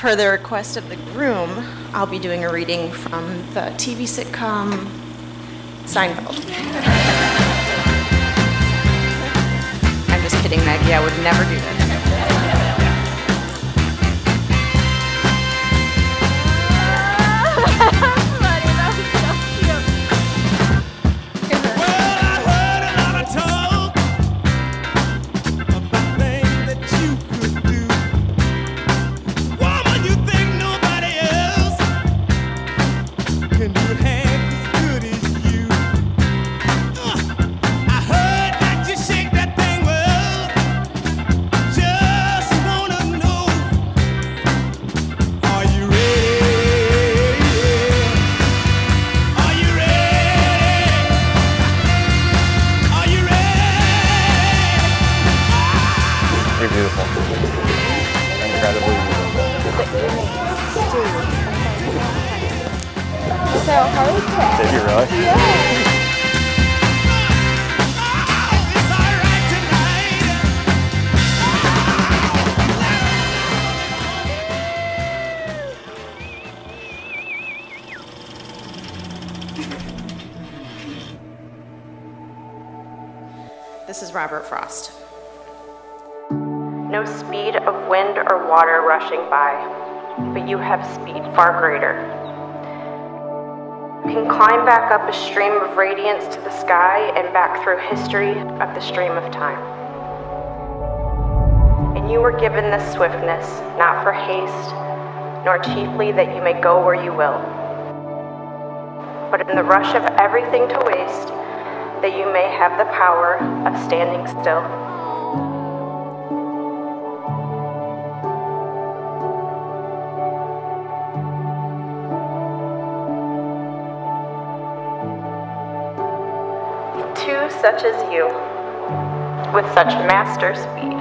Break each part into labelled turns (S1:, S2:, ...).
S1: Per the request of the groom, I'll be doing a reading from the TV sitcom Seinfeld. I'm just kidding, Maggie. I would never do that.
S2: Beautiful. Incredibly beautiful.
S3: So.
S2: Did you really?
S1: This is Robert Frost. No speed of wind or water rushing by, but you have speed far greater. You can climb back up a stream of radiance to the sky and back through history of the stream of time. And you were given this swiftness, not for haste, nor chiefly that you may go where you will, but in the rush of everything to waste, that you may have the power of standing still. Two such as you, with such master speed,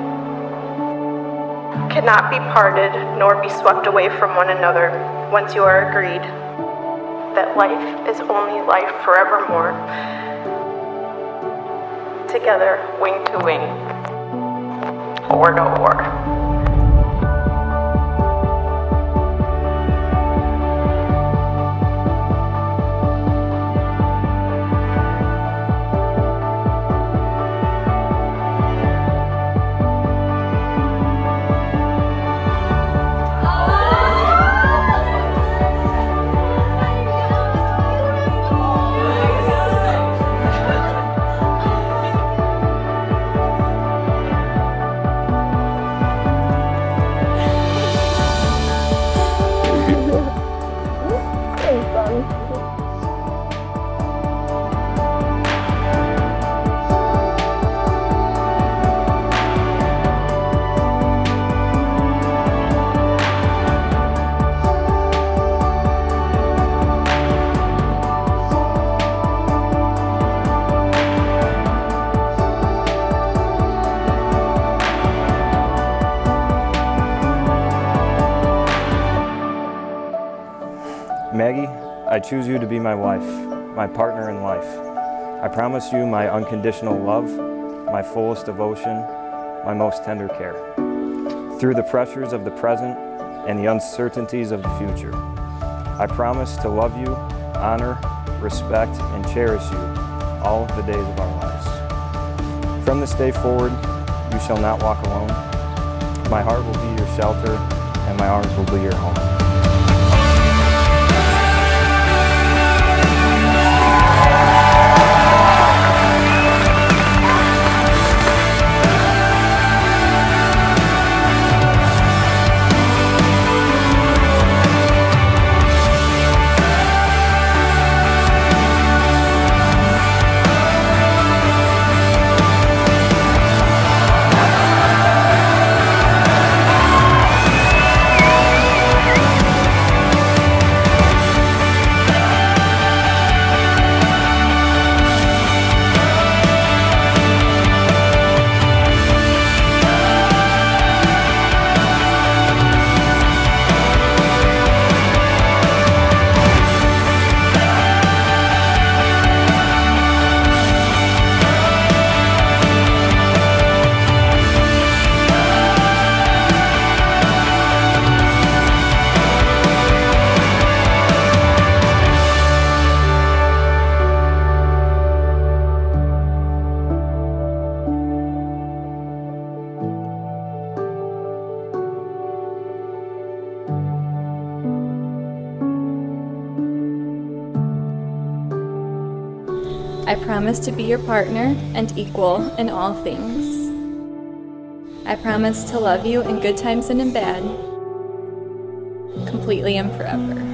S1: cannot be parted nor be swept away from one another once you are agreed that life is only life forevermore. Together, wing to wing, or no war.
S2: Maggie, I choose you to be my wife, my partner in life. I promise you my unconditional love, my fullest devotion, my most tender care. Through the pressures of the present and the uncertainties of the future, I promise to love you, honor, respect, and cherish you all the days of our lives. From this day forward, you shall not walk alone. My heart will be your shelter, and my arms will be your home.
S3: I promise to be your partner and equal in all things. I promise to love you in good times and in bad, completely and forever.